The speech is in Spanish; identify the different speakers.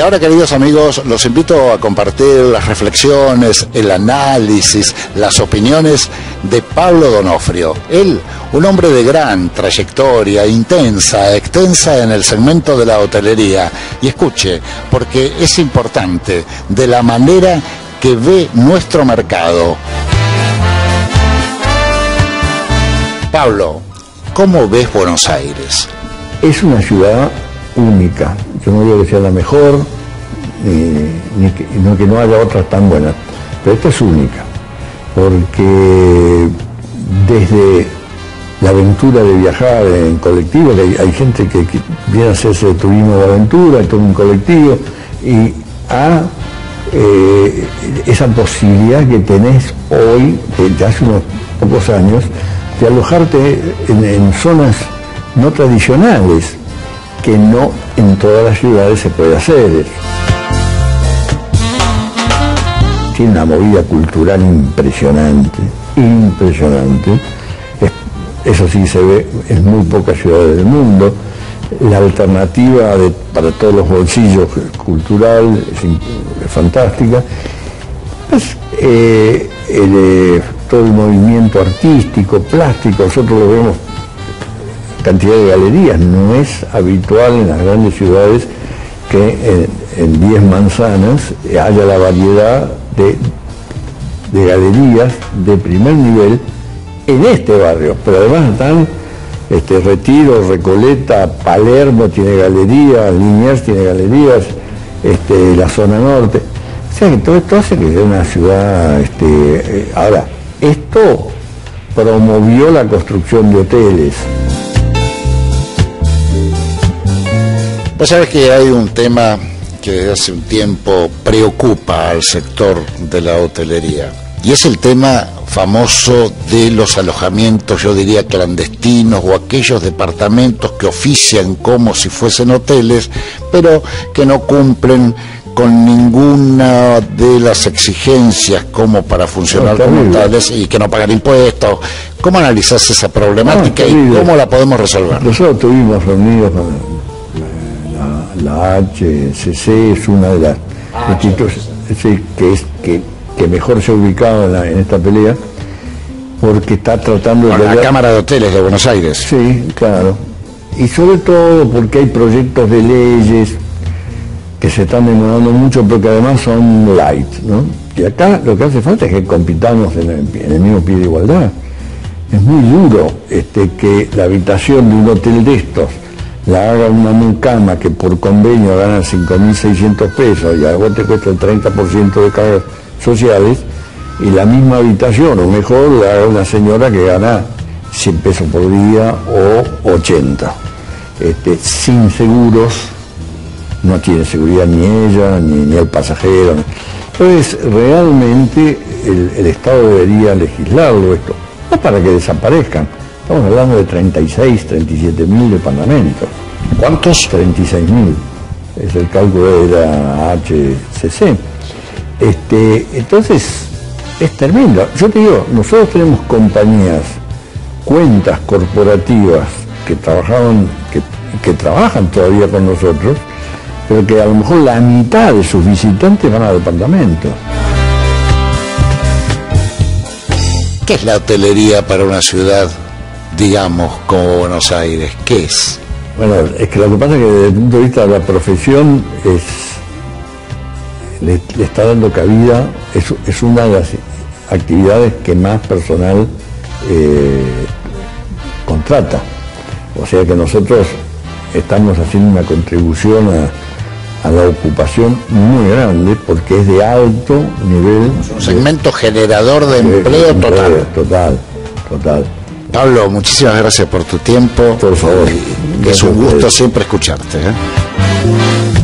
Speaker 1: Y ahora, queridos amigos, los invito a compartir las reflexiones, el análisis, las opiniones de Pablo Donofrio. Él, un hombre de gran trayectoria, intensa, extensa en el segmento de la hotelería. Y escuche, porque es importante, de la manera que ve nuestro mercado. Pablo, ¿cómo ves Buenos Aires?
Speaker 2: Es una ciudad única. Yo no digo que sea la mejor, ni, que, no haya otras tan buenas, pero esta es única, porque desde la aventura de viajar en colectivo, que hay, gente que, viene a hacerse turismo de aventura, todo un colectivo, y a eh, esa posibilidad que tenés hoy, desde hace unos pocos años, de alojarte en zonas no tradicionales, que no en todas las ciudades se puede hacer. Tiene una movida cultural impresionante, impresionante. eso sí se ve en muy pocas ciudades del mundo. La alternativa para todos los bolsillos cultural es, fantástica. Eh, eh, todo el movimiento artístico, plástico, nosotros lo vemos cantidad de galerías. No es habitual en las grandes ciudades que en 10 manzanas haya la variedad de, galerías de primer nivel en este barrio. Pero además están este, Retiro, Recoleta, Palermo tiene galerías, Liniers tiene galerías, este, la zona norte. O sea que todo esto hace que sea una ciudad... Este, eh, ahora, esto promovió la construcción de hoteles.
Speaker 1: Vos sabés que hay un tema que desde hace un tiempo preocupa al sector de la hotelería y es el tema famoso de los alojamientos, yo diría clandestinos o aquellos departamentos que ofician como si fuesen hoteles, pero que no cumplen con ninguna de las exigencias como para funcionar como tales y que no pagan impuestos. ¿Cómo analizás esa problemática y cómo la podemos resolver?
Speaker 2: Nosotros tuvimos reunidos la HCC es una de las ah, instituciones que, es, que, mejor se ha ubicado en, esta pelea porque está tratando
Speaker 1: de... La Cámara de Hoteles de Buenos Aires.
Speaker 2: Sí, claro. Y sobre todo porque hay proyectos de leyes que se están demorando mucho, pero que además son light, ¿no? Y acá lo que hace falta es que compitamos en el, mismo pie de igualdad. Es muy duro este, que la habitación de un hotel de estos la haga una mucama que por convenio gana 5.600 pesos y a te cuesta el 30% de cargas sociales, y la misma habitación, o mejor, la haga una señora que gana 100 pesos por día o 80. Este, sin seguros, no tiene seguridad ni ella, ni, el pasajero. Entonces, realmente el, el Estado debería legislarlo esto, no para que desaparezcan, Estamos hablando de 36, 37 mil departamentos.
Speaker 1: ¿Cuántos?
Speaker 2: 36 mil. Es el cálculo de la HCC. Este, entonces, es tremendo. Yo te digo, nosotros tenemos compañías, cuentas corporativas que trabajaban, que, que trabajan todavía con nosotros, pero que a lo mejor la mitad de sus visitantes van a departamentos.
Speaker 1: ¿Qué es la hotelería para una ciudad digamos, como Buenos Aires? ¿Qué es?
Speaker 2: Bueno, es que lo que pasa es que desde el punto de vista de la profesión es, le, está dando cabida, es, una de las actividades que más personal eh, contrata. O sea que nosotros estamos haciendo una contribución a, a la ocupación muy grande porque es de alto nivel.
Speaker 1: un segmento generador de empleo total.
Speaker 2: Total, total.
Speaker 1: Pablo, muchísimas gracias por tu tiempo.
Speaker 2: Por favor.
Speaker 1: es un gusto siempre escucharte. ¿eh?